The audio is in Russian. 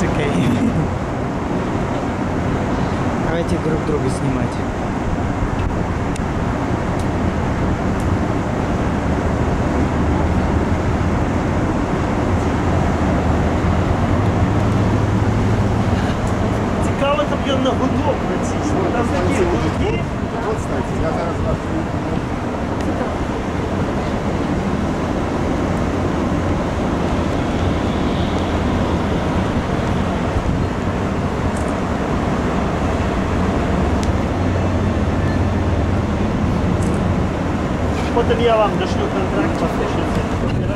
музыкой. Давайте друг друга снимать. Цікаво, там я на гудок натисну. У нас такі гудки. От, кстати, я зараз вас... Potom já vám došlu kontrakt a slyším.